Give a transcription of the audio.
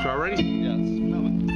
intro already? Yeah, it's.